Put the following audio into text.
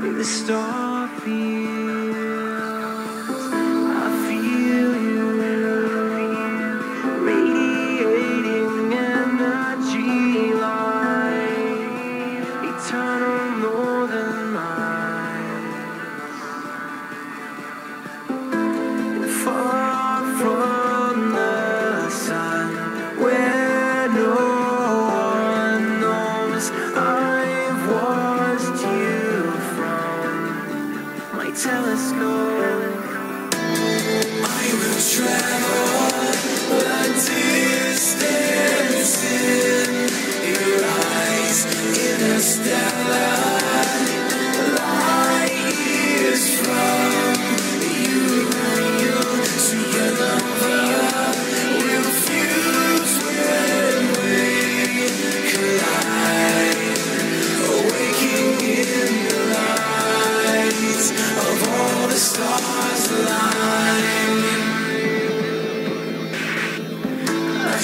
the star for. telescope. I will travel.